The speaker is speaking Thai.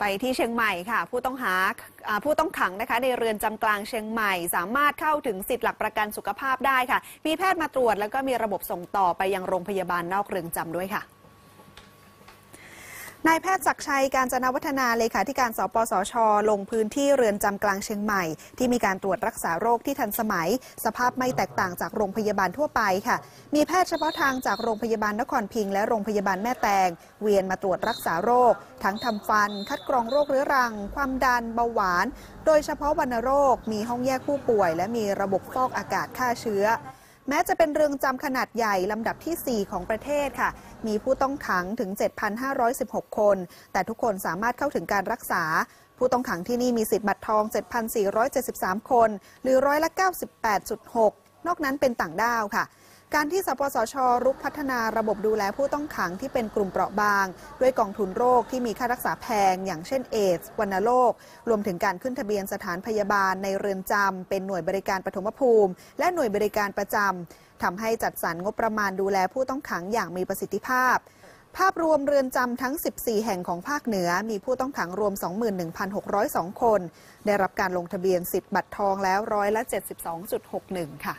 ไปที่เชียงใหม่ค่ะ ผู้ต้องหาผู้ต้องขังนะคะ ในเรือนจำกลางเชียงใหม่ สามารถเข้าถึงสิทธิหลักประกันสุขภาพได้ค่ะ มีแพทย์มาตรวจแล้วก็มีระบบส่งต่อไปยังโรงพยาบาลนอกเรือนจำด้วยค่ะ นายแพทย์ศักชัยการจนวัฒนาเลขาธิการสปสช ลงพื้นที่เรือนจำกลางเชียงใหม่ ที่มีการตรวจรักษาโรคที่ทันสมัย สภาพไม่แตกต่างจากโรงพยาบาลทั่วไปค่ะ มีแพทย์เฉพาะทางจากโรงพยาบาลนครพิงและโรงพยาบาลแม่แตง เวียนมาตรวจรักษาโรค ทั้งทำฟัน คัดกรองโรคเรื้อรัง ความดันเบาหวาน โดยเฉพาะวัณโรค มีห้องแยกผู้ป่วย และมีระบบฟอกอากาศฆ่าเชื้อ แม้จะเป็นเรือนจำขนาดใหญ่ลำดับที่ 4 ของประเทศค่ะ มีผู้ต้องขังถึง 7,516 คน แต่ทุกคนสามารถเข้าถึงการรักษา ผู้ต้องขังที่นี่มีสิทธิ์บัตรทอง 7,473 คน หรือร้อยละ 98.6 นอกนั้นเป็นต่างด้าวค่ะ การที่สปสช รุกพัฒนาระบบดูแลผู้ต้องขังที่เป็นกลุ่มเปราะบาง ด้วยกองทุนโรคที่มีค่ารักษาแพง อย่างเช่นเอดส์วัณโรค รวมถึงการขึ้นทะเบียนสถานพยาบาลในเรือนจำเป็นหน่วยบริการปฐมภูมิ และหน่วยบริการประจำทำให้จัดสรรงบประมาณดูแลผู้ต้องขังอย่างมีประสิทธิภาพภาพรวมเรือนจำทั้ง 14 แห่งของภาคเหนือ มีผู้ต้องขังรวม 21,602 คน ได้รับการลงทะเบียนสิทธิ์บัตรทองแล้วร้อยละ 72.61 ค่ะ